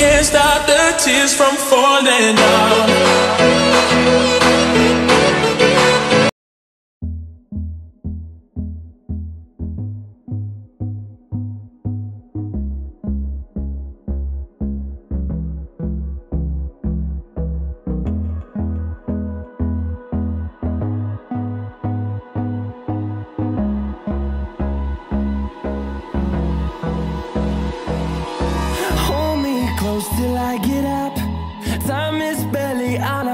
can't stop the tears from falling down.